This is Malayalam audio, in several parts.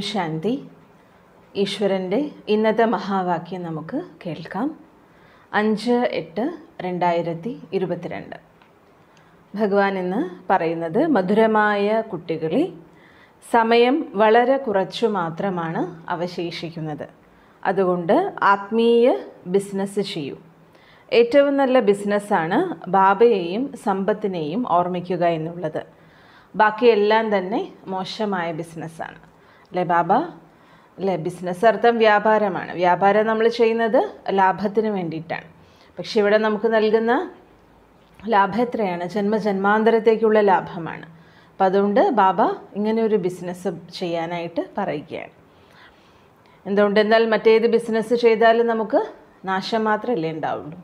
ശാന്തി. ഈശ്വരന്റെ ഇന്നത്തെ മഹാവാക്യം നമുക്ക് കേൾക്കാം. അഞ്ച് എട്ട് രണ്ടായിരത്തി ഇരുപത്തിരണ്ട്. ഭഗവാൻ ഇന്ന് പറയുന്നത് മധുരമായ കുട്ടികളിൽ സമയം വളരെ കുറച്ചു മാത്രമാണ് അവശേഷിക്കുന്നത്. അതുകൊണ്ട് ആത്മീയ ബിസിനസ് ചെയ്യൂ. ഏറ്റവും നല്ല ബിസിനസ്സാണ് ബാബയെയും സമ്പത്തിനെയും ഓർമ്മിക്കുക എന്നുള്ളത്. ബാക്കിയെല്ലാം തന്നെ മോശമായ ബിസിനസ്സാണ് അല്ലേ ബാബ അല്ലേ ബിസിനസ്. അർത്ഥം വ്യാപാരമാണ്. വ്യാപാരം നമ്മൾ ചെയ്യുന്നത് ലാഭത്തിന് വേണ്ടിയിട്ടാണ്. പക്ഷെ ഇവിടെ നമുക്ക് നൽകുന്ന ലാഭം എത്രയാണ്? ജന്മജന്മാന്തരത്തേക്കുള്ള ലാഭമാണ്. അപ്പം അതുകൊണ്ട് ബാബ ഇങ്ങനെ ഒരു ബിസിനസ് ചെയ്യാനായിട്ട് പറയുകയാണ്. എന്തുകൊണ്ട്? എന്നാൽ മറ്റേത് ബിസിനസ് ചെയ്താലും നമുക്ക് നാശം മാത്രമല്ലേ ഉണ്ടാവുള്ളൂ.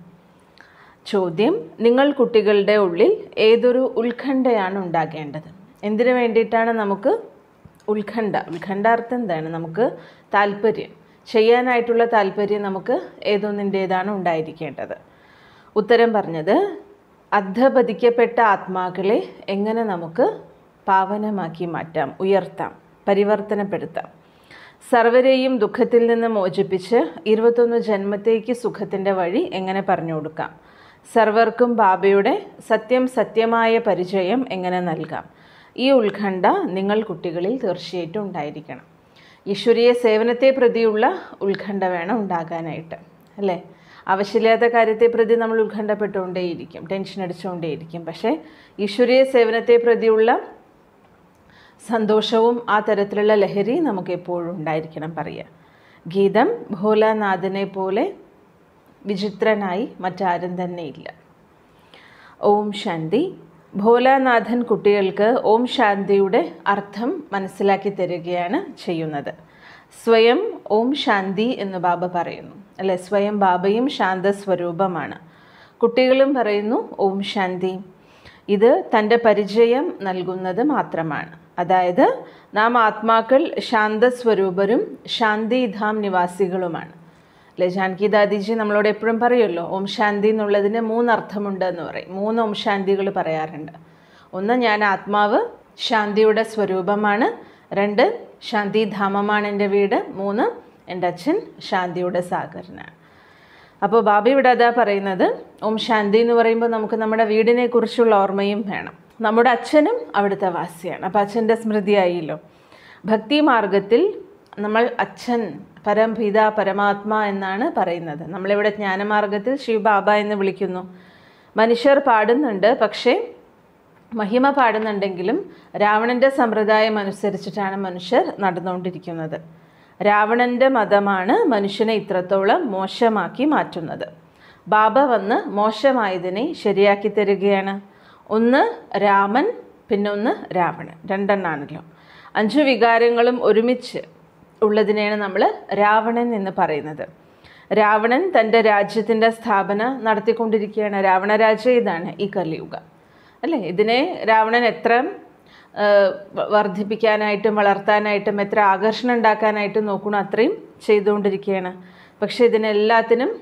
ചോദ്യം നിങ്ങൾ കുട്ടികളുടെ ഉള്ളിൽ ഏതൊരു ഉത്കണ്ഠയാണ് ഉണ്ടാകേണ്ടത്? എന്തിനു വേണ്ടിയിട്ടാണ് നമുക്ക് ഉത്കണ്ഠ. ഉത്കണ്ഠ അർത്ഥം എന്താണ്? നമുക്ക് താല്പര്യം. ചെയ്യാനായിട്ടുള്ള താല്പര്യം നമുക്ക് ഏതൊന്നിന്റേതാണ് ഉണ്ടായിരിക്കേണ്ടത്? ഉത്തരം പറഞ്ഞത് അധപതിക്കപ്പെട്ട ആത്മാക്കളെ എങ്ങനെ നമുക്ക് പാവനമാക്കി മാറ്റാം ഉയർത്താം പരിവർത്തനപ്പെടുത്താം? സർവരെയും ദുഃഖത്തിൽ നിന്ന് മോചിപ്പിച്ച് ഇരുപത്തൊന്ന് ജന്മത്തേക്ക് സുഖത്തിന്റെ വഴി എങ്ങനെ പറഞ്ഞു കൊടുക്കാം? സർവർക്കും ബാബയുടെ സത്യം സത്യമായ പരിചയം എങ്ങനെ നൽകാം? ഈ ഉത്കണ്ഠ നിങ്ങൾ കുട്ടികളിൽ തീർച്ചയായിട്ടും ഉണ്ടായിരിക്കണം. ഈശ്വരീയ സേവനത്തെ പ്രതിയുള്ള ഉത്കണ്ഠ വേണം ഉണ്ടാകാനായിട്ട് അല്ലേ? ആവശ്യമില്ലാത്ത കാര്യത്തെ പ്രതി നമ്മൾ ഉത്കണ്ഠപ്പെട്ടുകൊണ്ടേയിരിക്കും ടെൻഷൻ അടിച്ചുകൊണ്ടേയിരിക്കും. പക്ഷേ ഈശ്വരീയ സേവനത്തെ പ്രതിയുള്ള സന്തോഷവും ആ തരത്തിലുള്ള ലഹരി നമുക്ക് എപ്പോഴും ഉണ്ടായിരിക്കണം പറയുക. ഗീതം ഭോലാനാഥനെ പോലെ വിചിത്രനായി മറ്റാരും തന്നെ ഇല്ല. ഓം ശാന്തി. ഭോലാനാഥൻ കുട്ടികൾക്ക് ഓം ശാന്തിയുടെ അർത്ഥം മനസ്സിലാക്കി തരികയാണ് ചെയ്യുന്നത്. സ്വയം ഓം ശാന്തി എന്ന് ബാബ പറയുന്നു. അല്ലെ? സ്വയം ബാബയും ശാന്ത സ്വരൂപമാണ് കുട്ടികളും പറയുന്നു ഓം ശാന്തി. ഇത് തന്റെ പരിചയം നൽകുന്നത് മാത്രമാണ്. അതായത് നാം ആത്മാക്കൾ ശാന്തസ്വരൂപരും ശാന്തിധാം നിവാസികളുമാണ്. അല്ലെ? ജാൻകി ദാദിജി നമ്മളോട് എപ്പോഴും പറയുമല്ലോ ഓം ശാന്തി എന്നുള്ളതിന് മൂന്നർത്ഥമുണ്ട് എന്ന് പറയും. മൂന്ന് ഓം ശാന്തികൾ പറയാറുണ്ട്. ഒന്ന് ഞാൻ ആത്മാവ് ശാന്തിയുടെ സ്വരൂപമാണ്. രണ്ട് ശാന്തി ശാന്തിധാമമാണ് എന്റെ വീട്. മൂന്ന് എന്റെ അച്ഛൻ ശാന്തിയുടെ സാഗരനാണ്. അപ്പോൾ ബാബി ഇവിടെ അതാ പറയുന്നത് ഓം ശാന്തി എന്ന് പറയുമ്പോൾ നമുക്ക് നമ്മുടെ വീടിനെ കുറിച്ചുള്ള ഓർമ്മയും വേണം. നമ്മുടെ അച്ഛനും അവിടുത്തെ വാസിയാണ്. അപ്പോൾ അച്ഛന്റെ സ്മൃതിയായില്ലോ. ഭക്തി മാർഗത്തിൽ നമ്മൾ അച്ഛൻ പരംപിത പരമാത്മ എന്നാണ് പറയുന്നത്. നമ്മളിവിടെ ജ്ഞാനമാർഗത്തിൽ ശിവബാബ എന്ന് വിളിക്കുന്നു. മനുഷ്യർ പാടുന്നുണ്ട് പക്ഷേ മഹിമ പാടുന്നുണ്ടെങ്കിലും രാവണന്റെ സമ്പ്രദായം അനുസരിച്ചിട്ടാണ് മനുഷ്യർ നടന്നുകൊണ്ടിരിക്കുന്നത്. രാവണന്റെ മതമാണ് മനുഷ്യനെ ഇത്രത്തോളം മോശമാക്കി മാറ്റുന്നത്. ബാബ വന്ന് മോശമായതിനെ ശരിയാക്കി തരികയാണ്. ഒന്ന് രാമൻ പിന്നൊന്ന് രാവണൻ. രണ്ടെണ്ണാണല്ലോ. അഞ്ചു വികാരങ്ങളും ഒരുമിച്ച് ഉള്ളതിനെയാണ് നമ്മൾ രാവണൻ എന്ന് പറയുന്നത്. രാവണൻ തന്റെ രാജ്യത്തിന്റെ സ്ഥാപന നടത്തിക്കൊണ്ടിരിക്കുകയാണ്. രാവണരാജ്യം ഇതാണ് ഈ കലിയുഗം. അല്ലേ? ഇതിനെ രാവണൻ എത്ര വർദ്ധിപ്പിക്കാനായിട്ടും വളർത്താനായിട്ടും എത്ര ആകർഷണം ഉണ്ടാക്കാനായിട്ടും നോക്കണം അത്രയും ചെയ്തുകൊണ്ടിരിക്കുകയാണ്. പക്ഷേ ഇതിനെല്ലാത്തിനും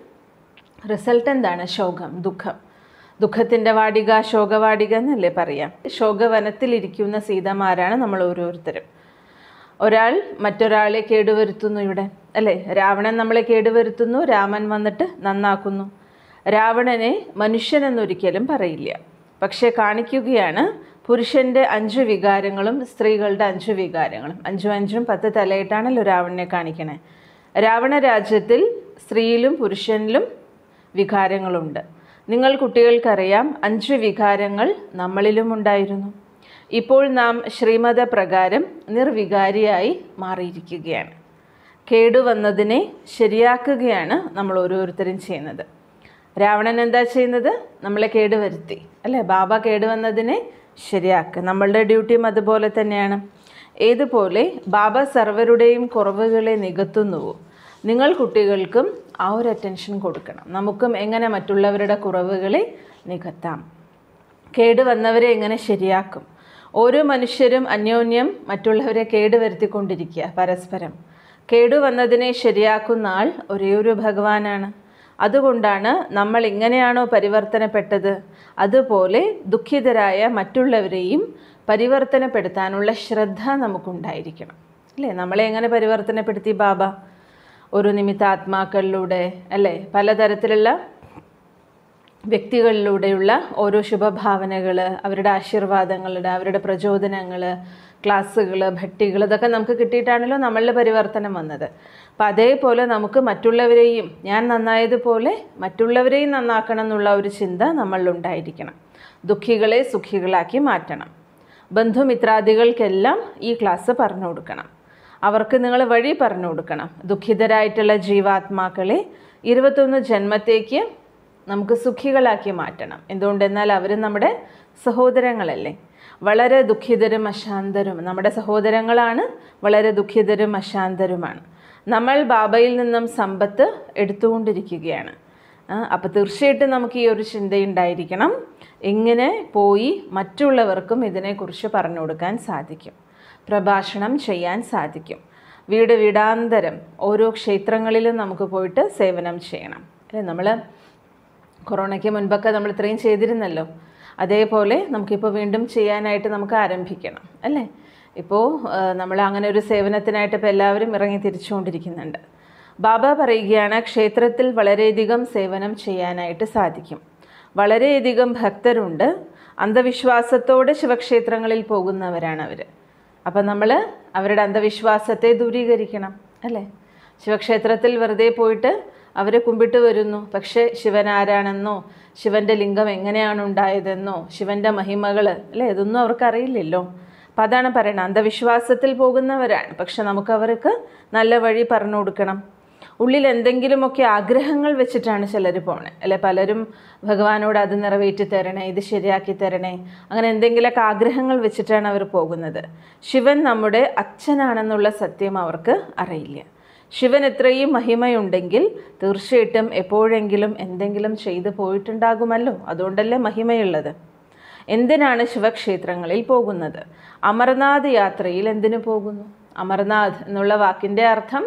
റിസൾട്ട് എന്താണ്? ശോകം ദുഃഖം. ദുഃഖത്തിന്റെ വാടിക ശോകവാടിക എന്നല്ലേ പറയാം? ശോകവനത്തിലിരിക്കുന്ന സീതമാരാണ് നമ്മൾ ഓരോരുത്തരും. ഒരാൾ മറ്റൊരാളെ കേടുവരുത്തുന്നു ഇവിടെ. അല്ലേ? രാവണൻ നമ്മളെ കേടുവരുത്തുന്നു രാമൻ വന്നിട്ട് നന്നാക്കുന്നു. രാവണനെ മനുഷ്യനെന്നൊരിക്കലും പറയില്ല. പക്ഷേ കാണിക്കുകയാണ് പുരുഷന്റെ അഞ്ച് വികാരങ്ങളും സ്ത്രീകളുടെ അഞ്ച് വികാരങ്ങളും. അഞ്ചും അഞ്ചും പത്ത് തലയിട്ടാണല്ലോ രാവണനെ കാണിക്കണേ. രാവണ രാജ്യത്തിൽ സ്ത്രീയിലും പുരുഷനിലും വികാരങ്ങളുണ്ട്. നിങ്ങൾ കുട്ടികൾക്കറിയാം അഞ്ച് വികാരങ്ങൾ നമ്മളിലും ഉണ്ടായിരുന്നു. ഇപ്പോൾ നാം ശ്രീമത പ്രകാരം നിർവികാരിയായി മാറിയിരിക്കുകയാണ്. കേടുവന്നതിനെ ശരിയാക്കുകയാണ് നമ്മൾ ഓരോരുത്തരും ചെയ്യുന്നത്. രാവണൻ എന്താ ചെയ്യുന്നത്? നമ്മളെ കേടുവരുത്തി. അല്ലേ? ബാബ കേടുവന്നതിനെ ശരിയാക്കുക നമ്മളുടെ ഡ്യൂട്ടിയും അതുപോലെ തന്നെയാണ്. ഏതുപോലെ ബാബ സർവരുടെയും കുറവുകളെ നികത്തുന്നുവോ നിങ്ങൾ കുട്ടികൾക്കും ആ ഒരു അറ്റൻഷൻ കൊടുക്കണം. നമുക്കും എങ്ങനെ മറ്റുള്ളവരുടെ കുറവുകളെ നികത്താം? കേടുവന്നവരെ എങ്ങനെ ശരിയാക്കും? ഓരോ മനുഷ്യരും അന്യോന്യം മറ്റുള്ളവരെ കേടുവരുത്തിക്കൊണ്ടിരിക്കുക പരസ്പരം. കേടുവന്നതിനെ ശരിയാക്കുന്ന ആൾ ഒരേ ഒരു ഭഗവാനാണ്. അതുകൊണ്ടാണ് നമ്മൾ ഇങ്ങനെയാണോ പരിവർത്തനപ്പെട്ടത്? അതുപോലെ ദുഃഖിതരായ മറ്റുള്ളവരെയും പരിവർത്തനപ്പെടുത്താനുള്ള ശ്രദ്ധ നമുക്കുണ്ടായിരിക്കണം. അല്ലേ? നമ്മളെ എങ്ങനെ പരിവർത്തനപ്പെടുത്തി ബാബ? ഒരു നിമിത്താത്മാക്കളിലൂടെ അല്ലേ? പലതരത്തിലുള്ള വ്യക്തികളിലൂടെയുള്ള ഓരോ ശുഭഭാവനകൾ അവരുടെ ആശീർവാദങ്ങളുടെ അവരുടെ പ്രചോദനങ്ങൾ ക്ലാസ്സുകൾ ഭട്ടികൾ ഇതൊക്കെ നമുക്ക് കിട്ടിയിട്ടാണല്ലോ നമ്മളിൽ പരിവർത്തനം വന്നത്. അപ്പം അതേപോലെ നമുക്ക് മറ്റുള്ളവരെയും ഞാൻ നന്നായതുപോലെ മറ്റുള്ളവരെയും നന്നാക്കണം എന്നുള്ള ഒരു ചിന്ത നമ്മളിലുണ്ടായിരിക്കണം. ദുഃഖികളെ സുഖികളാക്കി മാറ്റണം. ബന്ധുമിത്രാദികൾക്കെല്ലാം ഈ ക്ലാസ് പറഞ്ഞു കൊടുക്കണം. അവർക്ക് നിങ്ങൾ വഴി പറഞ്ഞു കൊടുക്കണം. ദുഃഖിതരായിട്ടുള്ള ജീവാത്മാക്കളെ ഇരുപത്തൊന്ന് ജന്മത്തേക്ക് നമുക്ക് സുഖികളാക്കി മാറ്റണം. എന്തുകൊണ്ടെന്നാൽ അവർ നമ്മുടെ സഹോദരങ്ങളല്ലേ? വളരെ ദുഃഖിതരും അശാന്തരും. നമ്മുടെ സഹോദരങ്ങളാണ് വളരെ ദുഃഖിതരും അശാന്തരുമാണ്. നമ്മൾ ബാബയിൽ നിന്നും സമ്പത്ത് എടുത്തുകൊണ്ടിരിക്കുകയാണ്. അപ്പോൾ തീർച്ചയായിട്ടും നമുക്ക് ഈ ഒരു ചിന്തയുണ്ടായിരിക്കണം. ഇങ്ങനെ പോയി മറ്റുള്ളവർക്കും ഇതിനെക്കുറിച്ച് പറഞ്ഞു കൊടുക്കാൻ സാധിക്കും. പ്രഭാഷണം ചെയ്യാൻ സാധിക്കും. വീട് വീടാന്തരം ഓരോ ക്ഷേത്രങ്ങളിലും നമുക്ക് പോയിട്ട് സേവനം ചെയ്യണം. അല്ലേ? നമ്മൾ കൊറോണയ്ക്ക് മുൻപൊക്കെ നമ്മൾ ഇത്രയും ചെയ്തിരുന്നല്ലോ. അതേപോലെ നമുക്കിപ്പോൾ വീണ്ടും ചെയ്യാനായിട്ട് നമുക്ക് ആരംഭിക്കണം അല്ലേ? ഇപ്പോൾ നമ്മൾ അങ്ങനെ ഒരു സേവനത്തിനായിട്ട് ഇപ്പോൾ എല്ലാവരും ഇറങ്ങി തിരിച്ചുകൊണ്ടിരിക്കുന്നുണ്ട്. ബാബ പറയുകയാണ് ക്ഷേത്രത്തിൽ വളരെയധികം സേവനം ചെയ്യാനായിട്ട് സാധിക്കും. വളരെയധികം ഭക്തരുണ്ട്. അന്ധവിശ്വാസത്തോടെ ശിവക്ഷേത്രങ്ങളിൽ പോകുന്നവരാണ് അവർ അപ്പം നമ്മൾ അവരുടെ അന്ധവിശ്വാസത്തെ ദൂരീകരിക്കണം അല്ലേ? ശിവക്ഷേത്രത്തിൽ വെറുതെ പോയിട്ട് അവരെ കുമ്പിട്ട് വരുന്നു. പക്ഷേ ശിവൻ ആരാണെന്നോ ശിവന്റെ ലിംഗം എങ്ങനെയാണ് ഉണ്ടായതെന്നോ ശിവന്റെ മഹിമകൾ അല്ലേ? ഇതൊന്നും അവർക്കറിയില്ലല്ലോ. അപ്പം അതാണ് പറയുന്നത് അന്ധവിശ്വാസത്തിൽ പോകുന്നവരാണ്. പക്ഷെ നമുക്കവർക്ക് നല്ല വഴി പറഞ്ഞു കൊടുക്കണം. ഉള്ളിൽ എന്തെങ്കിലുമൊക്കെ ആഗ്രഹങ്ങൾ വെച്ചിട്ടാണ് ചിലർ പോണേ. അല്ലെ? പലരും ഭഗവാനോട് അത് നിറവേറ്റി തരണേ ഇത് ശരിയാക്കി തരണേ. അങ്ങനെ എന്തെങ്കിലുമൊക്കെ ആഗ്രഹങ്ങൾ വെച്ചിട്ടാണ് അവർ പോകുന്നത്. ശിവൻ നമ്മുടെ അച്ഛനാണെന്നുള്ള സത്യം അവർക്ക് അറിയില്ല. ശിവൻ ഇത്രയും മഹിമയുണ്ടെങ്കിൽ തീർച്ചയായിട്ടും എപ്പോഴെങ്കിലും എന്തെങ്കിലും ചെയ്തു പോയിട്ടുണ്ടാകുമല്ലോ. അതുകൊണ്ടല്ലേ മഹിമയുള്ളത്. എന്തിനാണ് ശിവക്ഷേത്രങ്ങളിൽ പോകുന്നത്? അമർനാഥ് യാത്രയിൽ എന്തിനു പോകുന്നു? അമർനാഥ് എന്നുള്ള വാക്കിന്റെ അർത്ഥം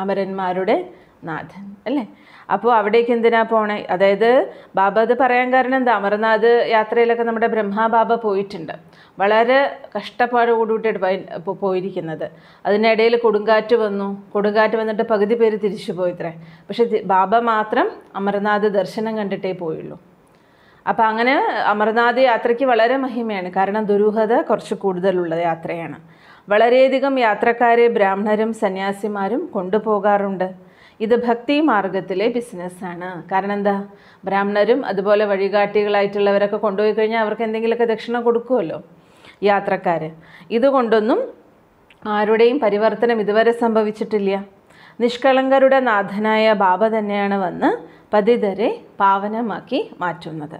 അമരന്മാരുടെ നാഥൻ അല്ലേ? അപ്പോൾ അവിടേക്ക് എന്തിനാ പോണേ? അതായത് ബാബ അത് പറയാൻ കാരണം എന്താ? അമർനാഥ് യാത്രയിലൊക്കെ നമ്മുടെ ബ്രഹ്മാബാബ പോയിട്ടുണ്ട്. വളരെ കഷ്ടപ്പാടോടുകൂടിയിട്ട് പോയി പോയിരിക്കുന്നത്. അതിനിടയിൽ കൊടുങ്കാറ്റ് വന്നു. കൊടുങ്കാറ്റ് വന്നിട്ട് പകുതി പേര് തിരിച്ചു പോയിത്രേ. പക്ഷെ ബാബ മാത്രം അമർനാഥ് ദർശനം കണ്ടിട്ടേ പോയുള്ളൂ. അപ്പം അങ്ങനെ അമർനാഥ് യാത്രയ്ക്ക് വളരെ മഹിമയാണ്. കാരണം ദുരൂഹത കുറച്ച് കൂടുതലുള്ള യാത്രയാണ്. വളരെയധികം യാത്രക്കാരെ ബ്രാഹ്മണരും സന്യാസിമാരും കൊണ്ടുപോകാറുണ്ട്. ഇത് ഭക്തി മാർഗത്തിലെ ബിസിനസ്സാണ് കാരണം എന്താ? ബ്രാഹ്മണരും അതുപോലെ വഴികാട്ടികളായിട്ടുള്ളവരൊക്കെ കൊണ്ടുപോയി കഴിഞ്ഞാൽ അവർക്ക് എന്തെങ്കിലുമൊക്കെ ദക്ഷിണ കൊടുക്കുമല്ലോ യാത്രക്കാർ ഇതുകൊണ്ടൊന്നും ആരുടെയും പരിവർത്തനം ഇതുവരെ സംഭവിച്ചിട്ടില്ല. നിഷ്കളങ്കരുടെ നാഥനായ ബാബ തന്നെയാണ് വന്ന് പതിതരെ പാവനമാക്കി മാറ്റുന്നത്.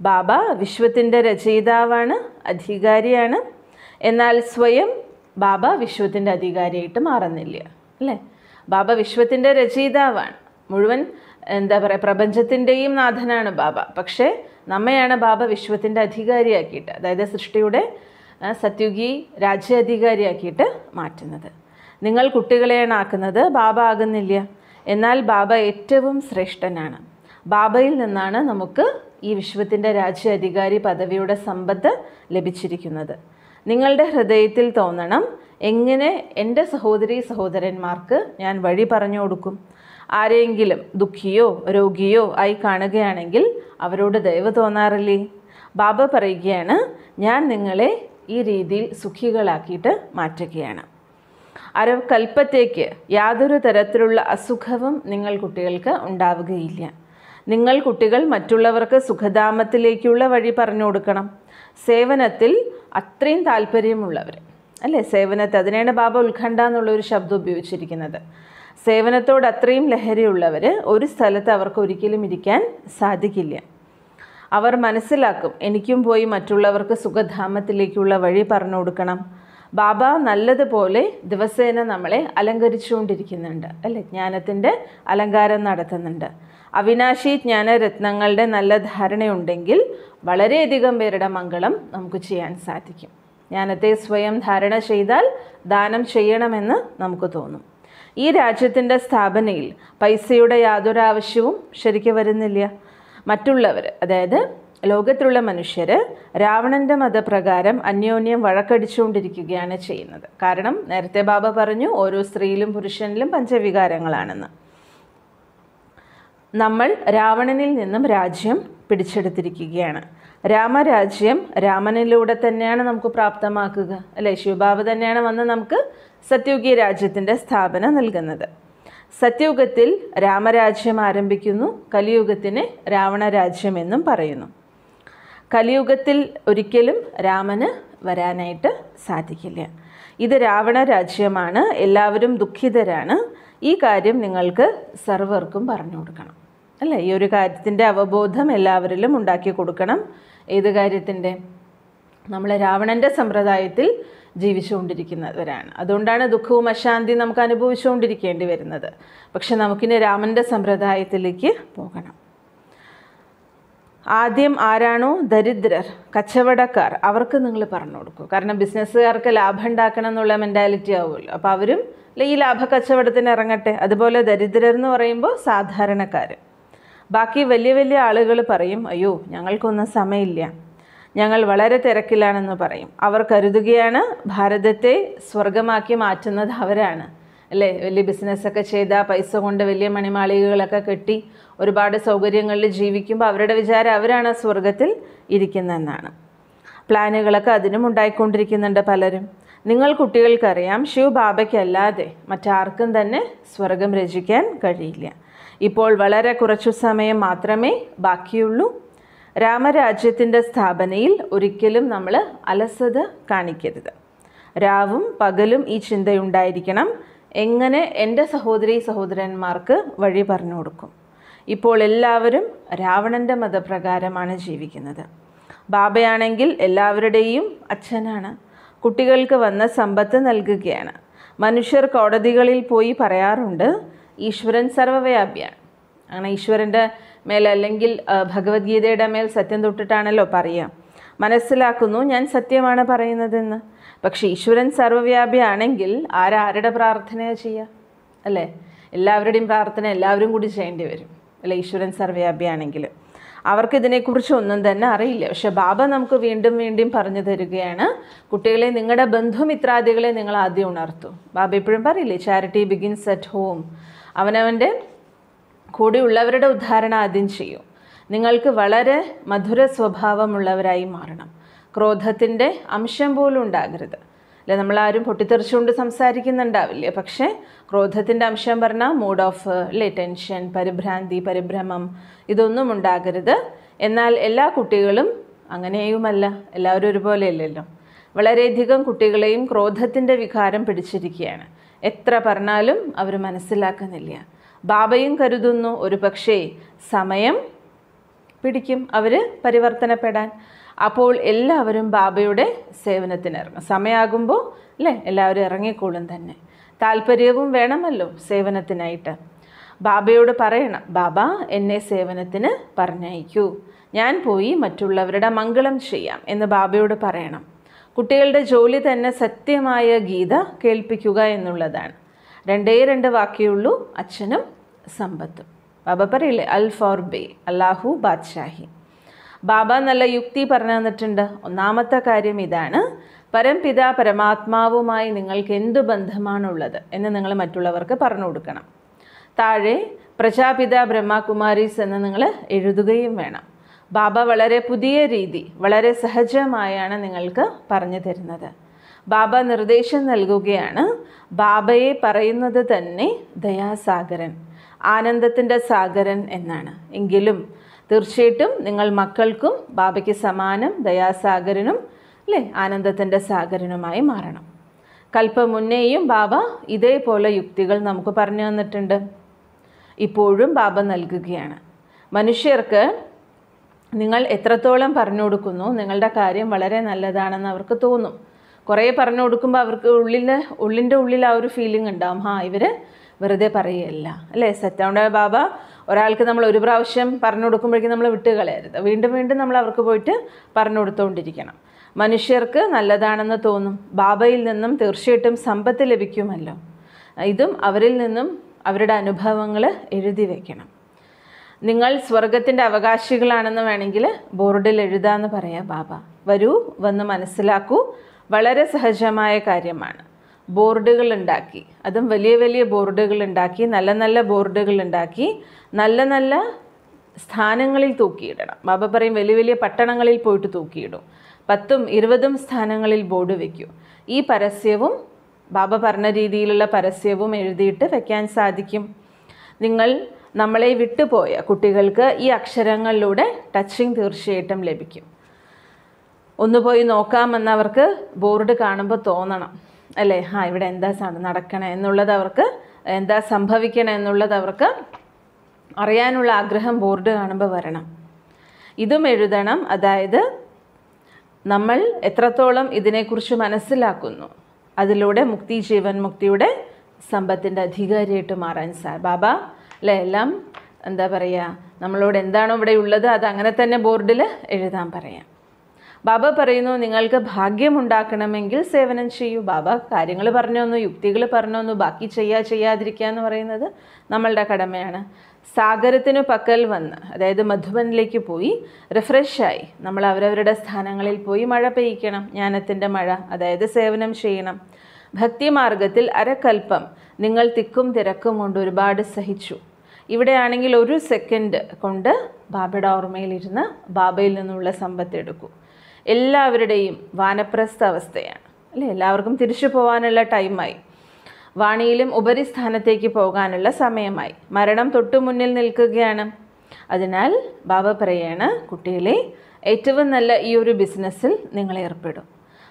ബാബ വിശ്വത്തിന്റെ രചയിതാവാണ് അധികാരിയാണ്. എന്നാൽ സ്വയം ബാബ വിശ്വത്തിന്റെ അധികാരിയായിട്ട് മാറുന്നില്ല. അല്ലേ? ബാബ വിശ്വത്തിന്റെ രചയിതാവാണ്. മുഴുവൻ എന്താ പറയുക പ്രപഞ്ചത്തിന്റെയും നാഥനാണ് ബാബ. പക്ഷേ നമ്മയാണ് ബാബ വിശ്വത്തിന്റെ അധികാരിയാക്കിയിട്ട് അതായത് സൃഷ്ടിയുടെ സത്യുഗി രാജ്യാധികാരിയാക്കിയിട്ട് മാറ്റുന്നത്. നിങ്ങൾ കുട്ടികളെയാണ് ആക്കുന്നത് ബാബ ആകുന്നില്ല. എന്നാൽ ബാബ ഏറ്റവും ശ്രേഷ്ഠനാണ്. ബാബയിൽ നിന്നാണ് നമുക്ക് ഈ വിശ്വത്തിന്റെ രാജ്യാധികാരി പദവിയുടെ സമ്പത്ത് ലഭിച്ചിരിക്കുന്നത്. നിങ്ങളുടെ ഹൃദയത്തിൽ തോന്നണം. എങ്ങനെ എന്റെ സഹോദരി സഹോദരന്മാർക്ക് ഞാൻ വഴി പറഞ്ഞു കൊടുക്കും? ആരെങ്കിലും ദുഃഖിയോ രോഗിയോ ആയി കാണുകയാണെങ്കിൽ അവരോട് ദയവ് തോന്നാറില്ലേ? ബാബ പറയുകയാണ് ഞാൻ നിങ്ങളെ ഈ രീതിയിൽ സുഖികളാക്കിയിട്ട് മാറ്റുകയാണ്. അരക്കൽപ്പത്തേക്ക് യാതൊരു തരത്തിലുള്ള അസുഖവും നിങ്ങൾ കുട്ടികൾക്ക് ഉണ്ടാവുകയില്ല. നിങ്ങൾ കുട്ടികൾ മറ്റുള്ളവർക്ക് സുഖധാമത്തിലേക്കുള്ള വഴി പറഞ്ഞു കൊടുക്കണം. സേവനത്തിൽ അത്രയും താല്പര്യമുള്ളവർ. അല്ലേ? സേവനത്തെ അതിനാണ് ബാബ ഉത്കണ്ഠ എന്നുള്ളൊരു ശബ്ദം ഉപയോഗിച്ചിരിക്കുന്നത്. സേവനത്തോട് അത്രയും ലഹരിയുള്ളവർ ഒരു സ്ഥലത്ത് അവർക്ക് ഒരിക്കലും ഇരിക്കാൻ സാധിക്കില്ല. അവർ മനസ്സിലാക്കും എനിക്കും പോയി മറ്റുള്ളവർക്ക് സുഖധാമത്തിലേക്കുള്ള വഴി പറഞ്ഞു കൊടുക്കണം. ബാബ നല്ലതുപോലെ ദിവസേന നമ്മളെ അലങ്കരിച്ചുകൊണ്ടിരിക്കുന്നുണ്ട് അല്ലേ? ജ്ഞാനത്തിന്റെ അലങ്കാരം നടത്തുന്നുണ്ട്. അവിനാശി ജ്ഞാനരത്നങ്ങളുടെ നല്ല ധാരണയുണ്ടെങ്കിൽ വളരെയധികം പേരുടെ മംഗളം നമുക്ക് ചെയ്യാൻ സാധിക്കും. ജ്ഞാനത്തെ സ്വയം ധാരണ ചെയ്താൽ ദാനം ചെയ്യണമെന്ന് നമുക്ക് തോന്നും. ഈ രാജ്യത്തിന്റെ സ്ഥാപനയിൽ പൈസയുടെ യാതൊരു ആവശ്യവും ശരിക്കും വരുന്നില്ല. മറ്റുള്ളവർ അതായത് ലോകത്തിലുള്ള മനുഷ്യർ രാവണന്റെ മതപ്രകാരം അന്യോന്യം വഴക്കടിച്ചുകൊണ്ടിരിക്കുകയാണ് ചെയ്യുന്നത്. കാരണം നേരത്തെ ബാബ പറഞ്ഞു ഓരോ സ്ത്രീയിലും പുരുഷനിലും പഞ്ചവികാരങ്ങളാണെന്ന്. നമ്മൾ രാവണനിൽ നിന്നും രാജ്യം പിടിച്ചെടുത്തിരിക്കുകയാണ്. രാമരാജ്യം രാമനിലൂടെ തന്നെയാണ് നമുക്ക് പ്രാപ്തമാക്കുക. അല്ലേ? ശിവബാബ തന്നെയാണ് വന്ന് നമുക്ക് സത്യുഗീയ രാജ്യത്തിന്റെ സ്ഥാപന നൽകുന്നത്. സത്യുഗത്തിൽ രാമരാജ്യം ആരംഭിക്കുന്നു. കലിയുഗത്തിന് രാവണരാജ്യം എന്നും പറയുന്നു. കലിയുഗത്തിൽ ഒരിക്കലും രാമന് വരാനായിട്ട് സാധിക്കില്ല. ഇത് രാവണ രാജ്യമാണ്. എല്ലാവരും ദുഃഖിതരാണ്. ഈ കാര്യം നിങ്ങൾക്ക് സർവർക്കും പറഞ്ഞു കൊടുക്കണം. അല്ലേ? ഈ ഒരു കാര്യത്തിന്റെ അവബോധം എല്ലാവരിലും ഉണ്ടാക്കി കൊടുക്കണം. ഏത് കാര്യത്തിന്റെ നമ്മൾ രാവണന്റെ സമ്പ്രദായത്തിൽ ജീവിച്ചുകൊണ്ടിരിക്കുന്നവരാണ്. അതുകൊണ്ടാണ് ദുഃഖവും അശാന്തിയും നമുക്ക് അനുഭവിച്ചുകൊണ്ടിരിക്കേണ്ടി വരുന്നത്. പക്ഷെ നമുക്കിനി രാമന്റെ സമ്പ്രദായത്തിലേക്ക് പോകണം. ആദ്യം ആരാണോ ദരിദ്രർ കച്ചവടക്കാർ അവർക്ക് നിങ്ങൾ പറഞ്ഞു കൊടുക്കൂ. കാരണം ബിസിനസ്സുകാർക്ക് ലാഭം ഉണ്ടാക്കണം എന്നുള്ള മെന്റാലിറ്റി ആവുമല്ലോ. അപ്പോൾ അവരും ഈ ലാഭ കച്ചവടത്തിന് ഇറങ്ങട്ടെ. അതുപോലെ ദരിദ്രർ എന്ന് പറയുമ്പോൾ സാധാരണക്കാർ ബാക്കി വലിയ വലിയ ആളുകൾ പറയും അയ്യോ ഞങ്ങൾക്കൊന്നും സമയമില്ല. ഞങ്ങൾ വളരെ തിരക്കിലാണെന്ന് പറയും. അവർ കരുതുകയാണ് ഭാരതത്തെ സ്വർഗമാക്കി മാറ്റുന്നത് അവരാണ്. അല്ലേ? വലിയ ബിസിനസ്സൊക്കെ ചെയ്ത പൈസ കൊണ്ട് വലിയ മണിമാളികകളൊക്കെ കെട്ടി ഒരുപാട് സൗകര്യങ്ങളിൽ ജീവിക്കുമ്പോൾ അവരുടെ വിചാരം അവരാണ് സ്വർഗത്തിൽ ഇരിക്കുന്നതെന്നാണ്. പ്ലാനുകളൊക്കെ അതിനും ഉണ്ടായിക്കൊണ്ടിരിക്കുന്നുണ്ട് പലരും. നിങ്ങൾ കുട്ടികൾക്കറിയാം ശിവ് ബാബയ്ക്കല്ലാതെ മറ്റാർക്കും തന്നെ സ്വർഗം രചിക്കാൻ കഴിയില്ല. ഇപ്പോൾ വളരെ കുറച്ചു സമയം മാത്രമേ ബാക്കിയുള്ളൂ. രാമരാജ്യത്തിന്റെ സ്ഥാപനയിൽ ഒരിക്കലും നമ്മൾ അലസത കാണിക്കരുത്. രാവും പകലും ഈ ചിന്തയുണ്ടായിരിക്കണം. എങ്ങനെ എന്റെ സഹോദരി സഹോദരന്മാർക്ക് വഴി പറഞ്ഞു കൊടുക്കും. ഇപ്പോൾ എല്ലാവരും രാവണന്റെ മതപ്രകാരമാണ് ജീവിക്കുന്നത്. ബാബയാണെങ്കിൽ എല്ലാവരുടെയും അച്ഛനാണ്. കുട്ടികൾക്ക് വന്ന സമ്പത്ത് നൽകുകയാണ്. മനുഷ്യർ കോടതികളിൽ പോയി പറയാറുണ്ട് ഈശ്വരൻ സർവവ്യാപിയാണ്. അങ്ങനെ ഈശ്വരന്റെ മേൽ അല്ലെങ്കിൽ ഭഗവത്ഗീതയുടെ മേൽ സത്യം തൊട്ടിട്ടാണല്ലോ പറയുക. മനസ്സിലാക്കുന്നു ഞാൻ സത്യമാണ് പറയുന്നതെന്ന്. പക്ഷേ ഈശ്വരൻ സർവവ്യാപിയാണെങ്കിൽ ആരാരുടെ പ്രാർത്ഥനയാണ് ചെയ്യുക? അല്ലേ? എല്ലാവരുടെയും പ്രാർത്ഥന എല്ലാവരും കൂടി ചെയ്യേണ്ടി വരും. അല്ലേ ഈശ്വരൻ സർവവ്യാപിയാണെങ്കിൽ അവർക്ക് ഇതിനെക്കുറിച്ച് ഒന്നും തന്നെ അറിയില്ല. പക്ഷെ ബാബ നമുക്ക് വീണ്ടും വീണ്ടും പറഞ്ഞു തരികയാണ് കുട്ടികളെ നിങ്ങളുടെ ബന്ധുമിത്രാദികളെ നിങ്ങൾ ആദ്യം ഉണർത്തും. ബാബ എപ്പോഴും പറയില്ലേ ചാരിറ്റി ബിഗിൻസ് അറ്റ് ഹോം അവനവന്റെ കൂടെയുള്ളവരുടെ ഉദ്ധാരണം ആദ്യം ചെയ്യും. നിങ്ങൾക്ക് വളരെ മധുര സ്വഭാവമുള്ളവരായി മാറണം. ക്രോധത്തിന്റെ അംശം പോലും ഉണ്ടാകരുത്. അല്ലെ നമ്മളാരും പൊട്ടിത്തെറിച്ചുകൊണ്ട് സംസാരിക്കുന്നുണ്ടാവില്ല? പക്ഷേ ക്രോധത്തിന്റെ അംശം പറഞ്ഞാൽ മൂഡ് ഓഫ് അല്ലേ ടെൻഷൻ പരിഭ്രാന്തി പരിഭ്രമം ഇതൊന്നും ഉണ്ടാകരുത്. എന്നാൽ എല്ലാ കുട്ടികളും അങ്ങനെയുമല്ല. എല്ലാവരും ഒരുപോലെ അല്ലല്ലോ. വളരെയധികം കുട്ടികളെയും ക്രോധത്തിന്റെ വികാരം പിടിച്ചിരിക്കുകയാണ്. എത്ര പറഞ്ഞാലും അവർ മനസ്സിലാക്കുന്നില്ല. ബാബയും കരുതുന്നു ഒരു സമയം പിടിക്കും അവർ പരിവർത്തനപ്പെടാൻ. അപ്പോൾ എല്ലാവരും ബാബയുടെ സേവനത്തിന് ഇറങ്ങും സമയമാകുമ്പോൾ അല്ലേ? എല്ലാവരും ഇറങ്ങിക്കോളും തന്നെ. താല്പര്യവും വേണമല്ലോ സേവനത്തിനായിട്ട്. ബാബയോട് പറയണം ബാബ എന്നെ സേവനത്തിന് പറഞ്ഞയക്കൂ. ഞാൻ പോയി മറ്റുള്ളവരുടെ മംഗളം ചെയ്യാം എന്ന് ബാബയോട് പറയണം. കുട്ടികളുടെ ജോലി തന്നെ സത്യമായ ഗീത കേൾപ്പിക്കുക എന്നുള്ളതാണ്. രണ്ടേ രണ്ട് വാക്കിയുള്ളൂ അച്ഛനും സമ്പത്തും. ബാബ പറയില്ലേ അൽ ഫോർ ബേ അല്ലാഹു ബാദ്ഷാഹി ബാബ നല്ല യുക്തി പറഞ്ഞു തന്നിട്ടുണ്ട്. ഒന്നാമത്തെ കാര്യം ഇതാണ് പരംപിത പരമാത്മാവുമായി നിങ്ങൾക്ക് എന്തു ബന്ധമാണുള്ളത് എന്ന് നിങ്ങൾ മറ്റുള്ളവർക്ക് പറഞ്ഞു കൊടുക്കണം. താഴെ പ്രജാപിത ബ്രഹ്മകുമാരീസ് എന്ന് നിങ്ങൾ എഴുതുകയും വേണം. ബാബ വളരെ പുതിയ രീതി വളരെ സഹജമായാണ് നിങ്ങൾക്ക് പറഞ്ഞു തരുന്നത്. ബാബ നിർദ്ദേശം നൽകുകയാണ് ബാബയെ പറയുന്നത് തന്നെ ദയാസാഗരൻ. ആനന്ദത്തിന്റെ സാഗരൻ എന്നാണ്. എങ്കിലും തീർച്ചയായിട്ടും നിങ്ങൾ മക്കൾക്കും ബാബയ്ക്ക് സമാനം ദയാസാഗരനും അല്ലേ ആനന്ദത്തിന്റെ സാഗരനുമായി മാറണം. കൽപ്പം മുന്നേയും ബാബ ഇതേപോലെ യുക്തികൾ നമുക്ക് പറഞ്ഞു തന്നിട്ടുണ്ട്. ഇപ്പോഴും ബാബ നൽകുകയാണ്. മനുഷ്യർക്ക് നിങ്ങൾ എത്രത്തോളം പറഞ്ഞു കൊടുക്കുന്നു നിങ്ങളുടെ കാര്യം വളരെ നല്ലതാണെന്ന് അവർക്ക് തോന്നും. കുറേ പറഞ്ഞു കൊടുക്കുമ്പോൾ അവർക്ക് ഉള്ളിൽ ഉള്ളിന്റെ ഉള്ളിൽ ആ ഒരു ഫീലിംഗ് ഉണ്ടാവും. ഹാ ഇവർ വെറുതെ പറയുകയല്ല. അല്ലേ? സറ്റാണ്ട ബാബ ഒരാൾക്ക് നമ്മൾ ഒരു പ്രാവശ്യം പറഞ്ഞു കൊടുക്കുമ്പോഴേക്കും നമ്മൾ വിട്ട് കളയരുത്. വീണ്ടും വീണ്ടും നമ്മൾ അവർക്ക് പോയിട്ട് പറഞ്ഞു കൊടുത്തുകൊണ്ടിരിക്കണം മനുഷ്യർക്ക് നല്ലതാണെന്ന് തോന്നും. ബാബയിൽ നിന്നും തീർച്ചയായിട്ടും സമ്പത്ത് ലഭിക്കുമല്ലോ. ഇതും അവരിൽ നിന്നും അവരുടെ അനുഭവങ്ങൾ എഴുതി വയ്ക്കണം നിങ്ങൾ സ്വർഗത്തിന്റെ അവകാശികളാണെന്ന് വേണമെങ്കിൽ ബോർഡിൽ എഴുതാമെന്ന് പറയാം ബാബ. വരൂ വന്ന് മനസ്സിലാക്കൂ. വളരെ സഹജമായ കാര്യമാണ്. ബോർഡുകൾ ഉണ്ടാക്കി അതും വലിയ വലിയ ബോർഡുകൾ ഉണ്ടാക്കി നല്ല നല്ല ബോർഡുകൾ ഉണ്ടാക്കി നല്ല നല്ല സ്ഥാനങ്ങളിൽ തൂക്കിയിടണം. ബാബ പറയും വലിയ വലിയ പട്ടണങ്ങളിൽ പോയിട്ട് തൂക്കിയിടും. പത്തും ഇരുപതും സ്ഥാനങ്ങളിൽ ബോർഡ് വയ്ക്കും ഈ പരസ്യവും ബാബ പറഞ്ഞ രീതിയിലുള്ള പരസ്യവും എഴുതിയിട്ട് വയ്ക്കാൻ സാധിക്കും. നിങ്ങൾ നമ്മളെ വിട്ടുപോയ കുട്ടികൾക്ക് ഈ അക്ഷരങ്ങളിലൂടെ ടച്ചിങ് തീർച്ചയായിട്ടും ലഭിക്കും. ഒന്ന് പോയി നോക്കാമെന്നവർക്ക് ബോർഡ് കാണുമ്പോൾ തോന്നണം. അല്ലേ? ആ ഇവിടെ എന്താ നടക്കണേ എന്നുള്ളത് അവർക്ക് എന്താ സംഭവിക്കണേ എന്നുള്ളത് അവർക്ക് അറിയാനുള്ള ആഗ്രഹം ബോർഡ് കാണുമ്പോൾ വരണം. ഇതും എഴുതണം. അതായത് നമ്മൾ എത്രത്തോളം ഇതിനെക്കുറിച്ച് മനസ്സിലാക്കുന്നു. അതിലൂടെ മുക്തി ജീവൻ മുക്തിയുടെ സമ്പത്തിന്റെ അധികാരിയായിട്ട് മാറാൻ സാർ ബാബ അല്ലേ? എല്ലാം എന്താ പറയുക നമ്മളോട് എന്താണോ ഇവിടെ ഉള്ളത് അത് അങ്ങനെ തന്നെ ബോർഡിൽ എഴുതാൻ പറയാം. ബാബ പറയുന്നു നിങ്ങൾക്ക് ഭാഗ്യമുണ്ടാക്കണമെങ്കിൽ സേവനം ചെയ്യൂ. ബാബ കാര്യങ്ങൾ പറഞ്ഞു തന്നു യുക്തികൾ പറഞ്ഞു തന്നു ബാക്കി ചെയ്യാ ചെയ്യാതിരിക്കുക എന്ന് പറയുന്നത് നമ്മളുടെ കടമയാണ്. സാഗരത്തിനു പക്കൽ വന്ന് അതായത് മധുബനിലേക്ക് പോയി റിഫ്രഷായി നമ്മൾ അവരവരുടെ സ്ഥാനങ്ങളിൽ പോയി മഴ പെയ്യിക്കണം ജ്ഞാനത്തിന്റെ മഴ അതായത് സേവനം ചെയ്യണം. ഭക്തിമാർഗത്തിൽ അരക്കൽപ്പം നിങ്ങൾ തിക്കും തിരക്കും കൊണ്ട് ഒരുപാട് സഹിച്ചു. ഇവിടെയാണെങ്കിൽ ഒരു സെക്കൻഡ് കൊണ്ട് ബാബയുടെ ഓർമ്മയിലിരുന്ന് ബാബയിൽ നിന്നുള്ള സമ്പത്ത് എടുക്കൂ. എല്ലാവരുടെയും വാനപ്രസ്ഥ അവസ്ഥയാണ്. അല്ലേ? എല്ലാവർക്കും തിരിച്ചു പോകാനുള്ള ടൈമായി. വാണിയിലും ഉപരിസ്ഥാനത്തേക്ക് പോകാനുള്ള സമയമായി. മരണം തൊട്ടു മുന്നിൽ നിൽക്കുകയാണ്. അതിനാൽ ബാബ പറയാണ് കുട്ടികളെ ഏറ്റവും നല്ല ഈ ഒരു ബിസിനസ്സിൽ നിങ്ങൾ ഏർപ്പെടും.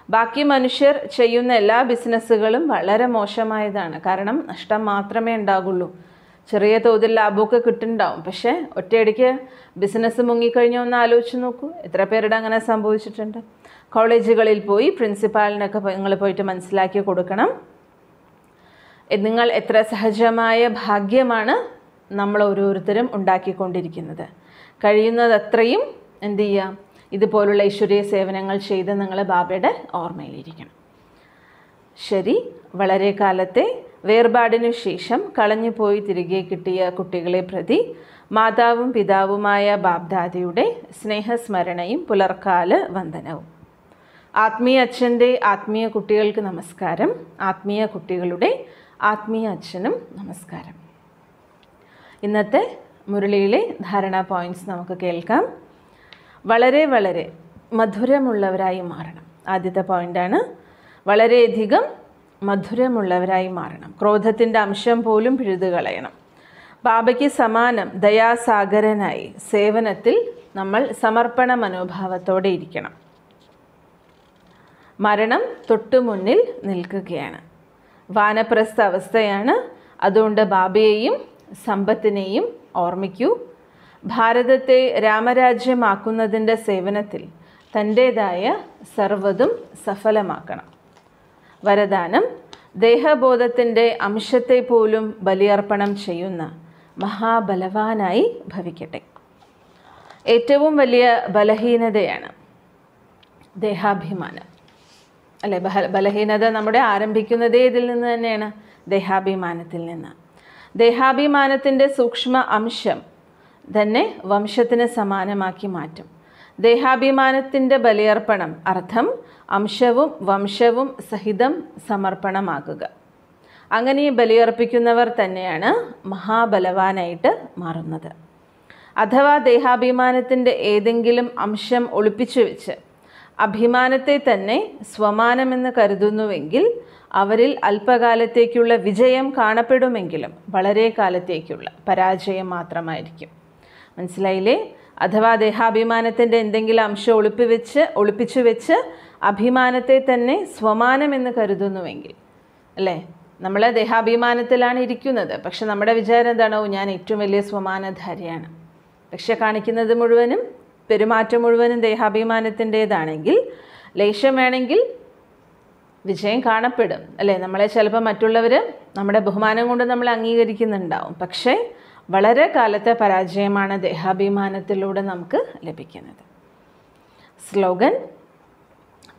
ബാക്കി മനുഷ്യർ ചെയ്യുന്ന എല്ലാ ബിസിനസ്സുകളും വളരെ മോശമായതാണ്. കാരണം നഷ്ടം മാത്രമേ ഉണ്ടാകുള്ളൂ. ചെറിയ തോതിൽ ലാഭമൊക്കെ കിട്ടുന്നുണ്ടാവും. പക്ഷേ ഒറ്റയടിക്ക് ബിസിനസ് മുങ്ങിക്കഴിഞ്ഞാൽ ഒന്ന് ആലോചിച്ച് നോക്കൂ. എത്ര പേരുടെ അങ്ങനെ സംഭവിച്ചിട്ടുണ്ട്? കോളേജുകളിൽ പോയി പ്രിൻസിപ്പാളിനൊക്കെ നിങ്ങൾ പോയിട്ട് മനസ്സിലാക്കി കൊടുക്കണം. നിങ്ങൾ എത്ര സഹജമായ ഭാഗ്യമാണ് നമ്മൾ ഓരോരുത്തരും ഉണ്ടാക്കിക്കൊണ്ടിരിക്കുന്നത്. കഴിയുന്നതത്രയും എന്തു ചെയ്യുക ഇതുപോലുള്ള ഈശ്വരീയ സേവനങ്ങൾ ചെയ്ത് നിങ്ങൾ ബാബയുടെ ഓർമ്മയിലിരിക്കണം. ശരി വളരെ കാലത്തെ വേർപാടിനു ശേഷം കളഞ്ഞുപോയി തിരികെ കിട്ടിയ കുട്ടികളെ പ്രതി മാതാവും പിതാവുമായ ബാബ്ദാദിയുടെ സ്നേഹസ്മരണയും പുലർക്കാല വന്ദനവും. ആത്മീയ അച്ഛന്റെ ആത്മീയ കുട്ടികൾക്ക് നമസ്കാരം. ആത്മീയ കുട്ടികളുടെ ആത്മീയ അച്ഛനും നമസ്കാരം. ഇന്നത്തെ മുരളിയിലെ ധാരണ പോയിന്റ്സ് നമുക്ക് കേൾക്കാം. വളരെ വളരെ മധുരമുള്ളവരായി മാറണം. ആദ്യത്തെ പോയിന്റാണ് വളരെയധികം മധുരമുള്ളവരായി മാറണം. ക്രോധത്തിന്റെ അംശം പോലും പിഴുതുകളയണം ബാബയ്ക്ക് സമാനം ദയാസാഗരനായി സേവനത്തിൽ നമ്മൾ സമർപ്പണ മനോഭാവത്തോടെ ഇരിക്കണം. മരണം തൊട്ടുമുന്നിൽ നിൽക്കുകയാണ്. വാനപ്രസ്ഥ അവസ്ഥയാണ്. അതുകൊണ്ട് ബാബയെയും സമ്പത്തിനെയും ഓർമ്മിക്കൂ. ഭാരതത്തെ രാമരാജ്യമാക്കുന്നതിന്റെ സേവനത്തിൽ തന്റേതായ സർവതും സഫലമാക്കണം. വരദാനം ദേഹബോധത്തിന്റെ അംശത്തെ പോലും ബലിയർപ്പണം ചെയ്യുന്ന മഹാബലവാനായി ഭവിക്കട്ടെ. ഏറ്റവും വലിയ ബലഹീനതയാണ് ദേഹാഭിമാനം. അല്ലെ ബലഹീനത നമ്മുടെ ആരംഭിക്കുന്നതേ ഇതിൽ നിന്ന് തന്നെയാണ് ദേഹാഭിമാനത്തിൽ നിന്ന്. ദേഹാഭിമാനത്തിന്റെ സൂക്ഷ്മ അംശം തന്നെ വംശത്തിന് സമാനമാക്കി മാറ്റും. ദേഹാഭിമാനത്തിന്റെ ബലിയർപ്പണം അർത്ഥം അംശവും വംശവും സഹിതം സമർപ്പണമാകുക. അങ്ങനെ ബലിയർപ്പിക്കുന്നവർ തന്നെയാണ് മഹാബലവാനായിട്ട് മാറുന്നത്. അഥവാ ദേഹാഭിമാനത്തിന്റെ ഏതെങ്കിലും അംശം ഒളിപ്പിച്ചു വെച്ച് അഭിമാനത്തെ തന്നെ സ്വമാനമെന്ന് കരുതുന്നുവെങ്കിൽ അവരിൽ അല്പകാലത്തേക്കുള്ള വിജയം കാണപ്പെടുമെങ്കിലും വളരെ കാലത്തേക്കുള്ള പരാജയം മാത്രമായിരിക്കും. മനസ്സിലായില്ലേ? അഥവാ ദേഹാഭിമാനത്തിന്റെ എന്തെങ്കിലും അംശം ഒളിപ്പി വെച്ച് ഒളിപ്പിച്ചു വെച്ച് അഭിമാനത്തെ തന്നെ സ്വമാനമെന്ന് കരുതുന്നുവെങ്കിൽ അല്ലേ? നമ്മൾ ദേഹാഭിമാനത്തിലാണ് ഇരിക്കുന്നത്. പക്ഷെ നമ്മുടെ വിചാരം എന്താണോ? ഞാൻ ഏറ്റവും വലിയ സ്വമാനധാരിയാണ്. പക്ഷെ കാണിക്കുന്നത് മുഴുവനും പെരുമാറ്റം മുഴുവനും ദേഹാഭിമാനത്തിന്റേതാണെങ്കിൽ ലേശം വേണമെങ്കിൽ വിജയം കാണപ്പെടും അല്ലേ? നമ്മളെ ചിലപ്പോൾ മറ്റുള്ളവർ നമ്മുടെ ബഹുമാനം കൊണ്ട് നമ്മൾ അംഗീകരിക്കുന്നുണ്ടാവും. പക്ഷേ വളരെ കാലത്തെ പരാജയമാണ് ദേഹാഭിമാനത്തിലൂടെ നമുക്ക് ലഭിക്കുന്നത്. സ്ലോഗൻ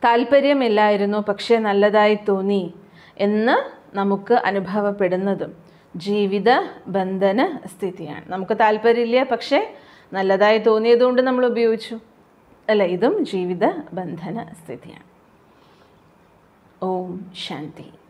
താല്പര്യമില്ലായിരുന്നു പക്ഷേ നല്ലതായി തോന്നി എന്ന് നമുക്ക് അനുഭവപ്പെടുന്നതും ജീവിത ബന്ധന സ്ഥിതിയാണ്. നമുക്ക് താല്പര്യമില്ല പക്ഷേ നല്ലതായി തോന്നിയതുകൊണ്ട് നമ്മൾ ഉപയോഗിച്ചു. അല്ല? ഇതും ജീവിത ബന്ധന സ്ഥിതിയാണ്. ഓം ശാന്തി.